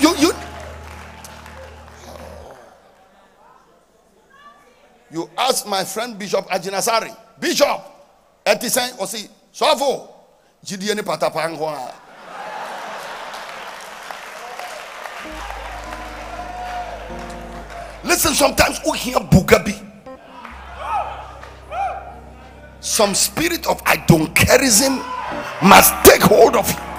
you, you, you ask my friend Bishop Agyinasare, Bishop, ɛte Osi, ɔsi sɔfo gyidie listen sometimes we hear Bugabi. some spirit of idoncarism must take hold of you.